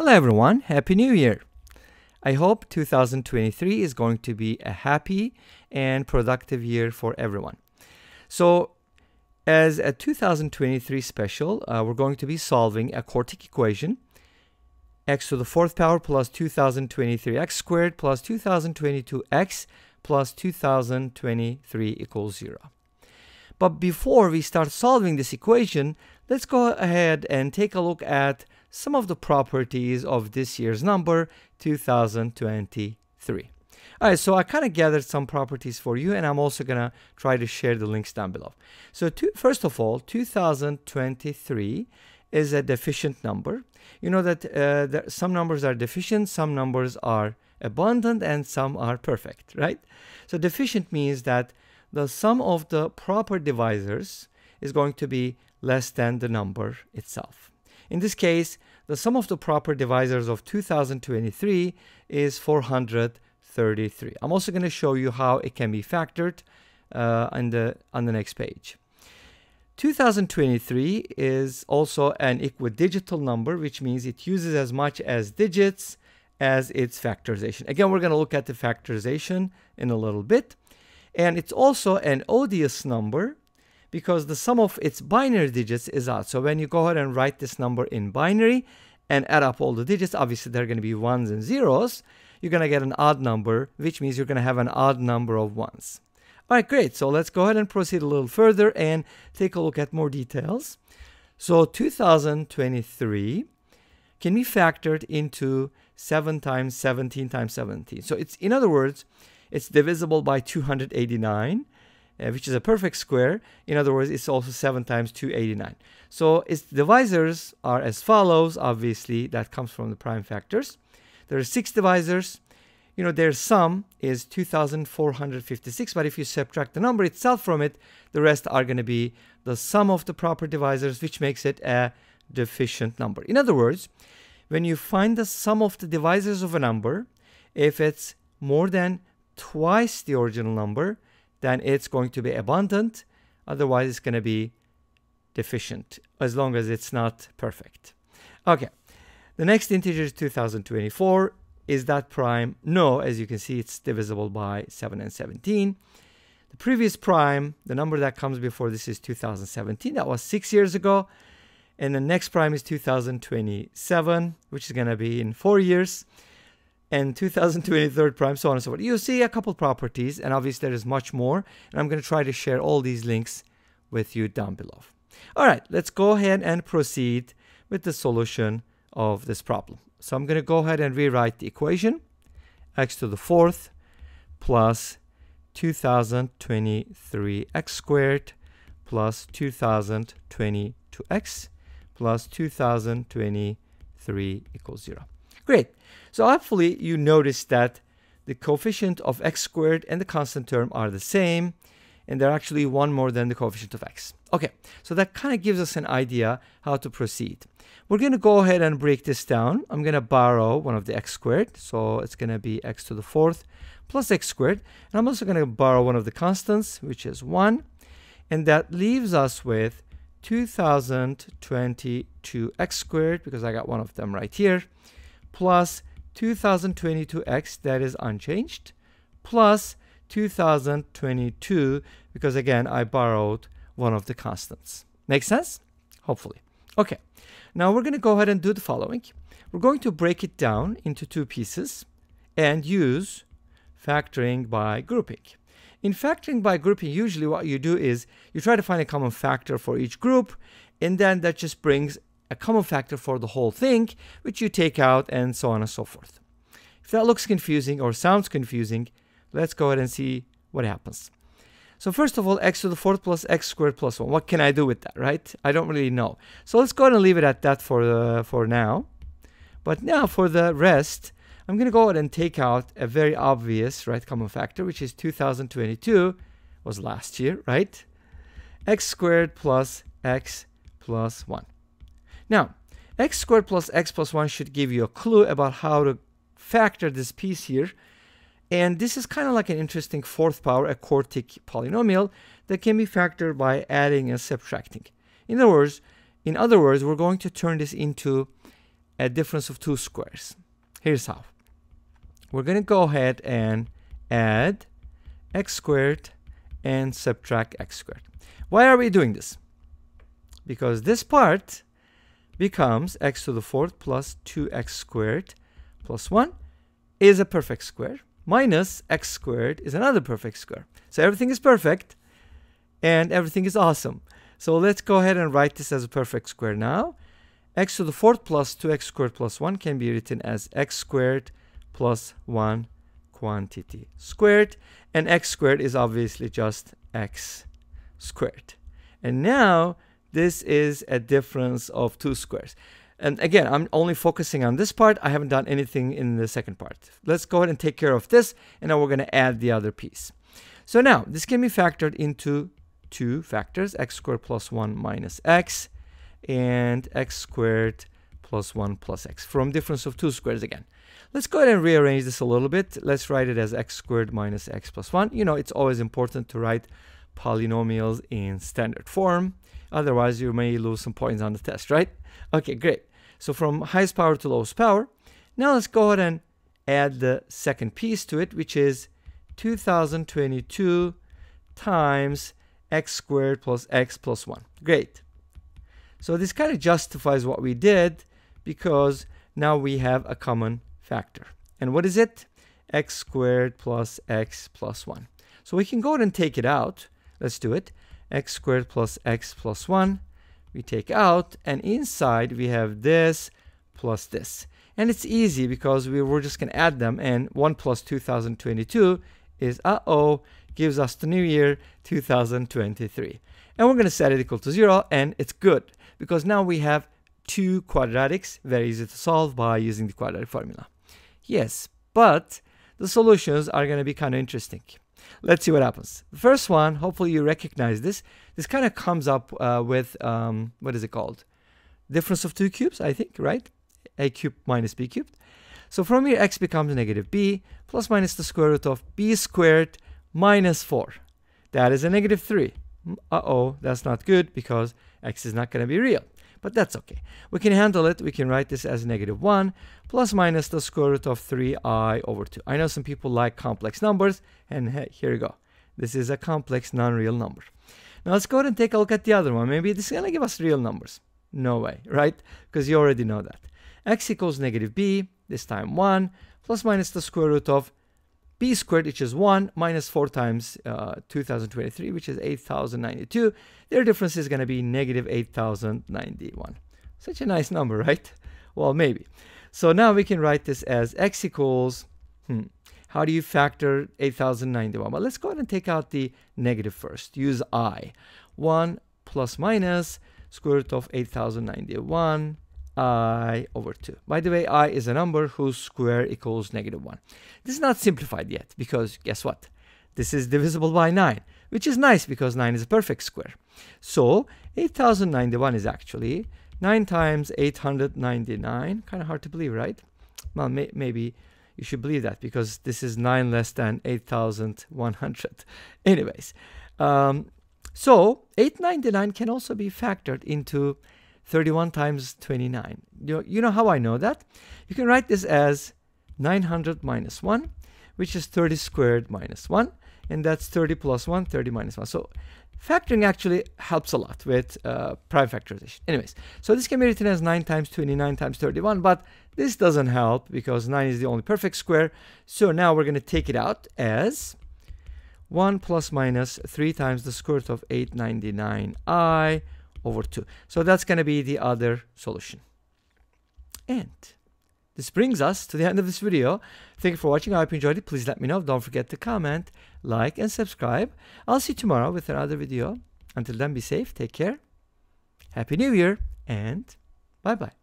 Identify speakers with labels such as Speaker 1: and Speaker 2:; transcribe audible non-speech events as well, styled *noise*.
Speaker 1: Hello everyone, Happy New Year! I hope 2023 is going to be a happy and productive year for everyone. So, as a 2023 special, uh, we're going to be solving a quartic equation x to the fourth power plus 2023x squared plus 2022x plus 2023 equals 0. But before we start solving this equation, let's go ahead and take a look at some of the properties of this year's number, 2023. All right, so I kind of gathered some properties for you, and I'm also going to try to share the links down below. So first of all, 2023 is a deficient number. You know that, uh, that some numbers are deficient, some numbers are abundant, and some are perfect, right? So deficient means that the sum of the proper divisors is going to be less than the number itself. In this case, the sum of the proper divisors of 2023 is 433. I'm also going to show you how it can be factored uh, on, the, on the next page. 2023 is also an equidigital number, which means it uses as much as digits as its factorization. Again, we're going to look at the factorization in a little bit. And it's also an odious number because the sum of its binary digits is odd. So when you go ahead and write this number in binary and add up all the digits, obviously they're going to be ones and zeros, you're going to get an odd number, which means you're going to have an odd number of ones. All right, great. So let's go ahead and proceed a little further and take a look at more details. So 2023 can be factored into 7 times 17 times 17. So it's, in other words, it's divisible by 289 uh, which is a perfect square. In other words, it's also 7 times 289. So its divisors are as follows. Obviously, that comes from the prime factors. There are six divisors. You know, their sum is 2,456, but if you subtract the number itself from it, the rest are going to be the sum of the proper divisors, which makes it a deficient number. In other words, when you find the sum of the divisors of a number, if it's more than twice the original number, then it's going to be abundant. Otherwise, it's going to be deficient as long as it's not perfect. Okay, the next integer is 2024. Is that prime? No, as you can see, it's divisible by 7 and 17. The previous prime, the number that comes before this is 2017. That was six years ago. And the next prime is 2027, which is going to be in four years and 2023 prime, so on and so forth. You see a couple properties, and obviously there is much more, and I'm going to try to share all these links with you down below. All right, let's go ahead and proceed with the solution of this problem. So I'm going to go ahead and rewrite the equation, x to the fourth plus 2023x squared plus 2022x plus 2023 equals 0. Great. So hopefully you notice that the coefficient of x squared and the constant term are the same and they're actually one more than the coefficient of x. Okay, so that kind of gives us an idea how to proceed. We're going to go ahead and break this down. I'm going to borrow one of the x squared, so it's going to be x to the fourth plus x squared. And I'm also going to borrow one of the constants, which is 1. And that leaves us with 2022x squared, because I got one of them right here, plus 2022x, that is unchanged, plus 2022, because again, I borrowed one of the constants. Make sense? Hopefully. Okay, now we're going to go ahead and do the following. We're going to break it down into two pieces and use factoring by grouping. In factoring by grouping, usually what you do is you try to find a common factor for each group, and then that just brings a common factor for the whole thing, which you take out and so on and so forth. If that looks confusing or sounds confusing, let's go ahead and see what happens. So first of all, x to the fourth plus x squared plus 1. What can I do with that, right? I don't really know. So let's go ahead and leave it at that for, the, for now. But now for the rest, I'm going to go ahead and take out a very obvious right common factor, which is 2022 was last year, right? x squared plus x plus 1. Now, x squared plus x plus 1 should give you a clue about how to factor this piece here. And this is kind of like an interesting fourth power, a quartic polynomial that can be factored by adding and subtracting. In other words, in other words, we're going to turn this into a difference of two squares. Here's how. We're going to go ahead and add x squared and subtract x squared. Why are we doing this? Because this part becomes x to the fourth plus 2x squared plus 1 is a perfect square minus x squared is another perfect square. So everything is perfect and everything is awesome. So let's go ahead and write this as a perfect square now. x to the fourth plus 2x squared plus 1 can be written as x squared plus 1 quantity squared. And x squared is obviously just x squared. And now this is a difference of two squares. And again, I'm only focusing on this part. I haven't done anything in the second part. Let's go ahead and take care of this. And now we're going to add the other piece. So now this can be factored into two factors, x squared plus 1 minus x and x squared plus 1 plus x from difference of two squares again. Let's go ahead and rearrange this a little bit. Let's write it as x squared minus x plus 1. You know, it's always important to write polynomials in standard form. Otherwise, you may lose some points on the test, right? Okay, great. So from highest power to lowest power. Now let's go ahead and add the second piece to it, which is 2022 times x squared plus x plus 1. Great. So this kind of justifies what we did because now we have a common factor. And what is it? x squared plus x plus 1. So we can go ahead and take it out. Let's do it. X squared plus x plus 1 we take out and inside we have this plus this. And it's easy because we were just going to add them and 1 plus 2022 is uh-oh gives us the new year 2023. And we're going to set it equal to 0 and it's good because now we have two quadratics very easy to solve by using the quadratic formula. Yes, but the solutions are going to be kind of interesting. Let's see what happens. The first one, hopefully you recognize this. This kind of comes up uh, with, um, what is it called? Difference of two cubes, I think, right? a cubed minus b cubed. So from here, x becomes negative b plus minus the square root of b squared minus 4. That is a negative 3. Uh-oh, that's not good because x is not going to be real. But that's okay. We can handle it. We can write this as negative 1 plus minus the square root of 3i over 2. I know some people like complex numbers, and hey, here you go. This is a complex non-real number. Now let's go ahead and take a look at the other one. Maybe this is going to give us real numbers. No way, right? Because you already know that. x equals negative b, this time 1, plus minus the square root of b squared, which is 1, minus 4 times uh, 2023, which is 8092. Their difference is going to be negative 8091. Such a nice number, right? Well, maybe. So now we can write this as x equals, hmm, how do you factor 8091? Well, let's go ahead and take out the negative first. Use i. 1 plus minus square root of 8091 i over 2. By the way, i is a number whose square equals negative 1. This is not simplified yet because guess what? This is divisible by 9, which is nice because 9 is a perfect square. So 8091 is actually 9 times 899. Kind of hard to believe, right? Well, may maybe you should believe that because this is 9 less than 8100. *laughs* Anyways, um, so 899 can also be factored into 31 times 29. You, you know how I know that? You can write this as 900 minus 1, which is 30 squared minus 1, and that's 30 plus 1, 30 minus 1. So factoring actually helps a lot with uh, prime factorization. Anyways, so this can be written as 9 times 29 times 31, but this doesn't help because 9 is the only perfect square. So now we're going to take it out as 1 plus minus 3 times the square root of 899i over 2. So that's going to be the other solution. And this brings us to the end of this video. Thank you for watching. I hope you enjoyed it. Please let me know. Don't forget to comment, like, and subscribe. I'll see you tomorrow with another video. Until then, be safe, take care, Happy New Year, and bye-bye.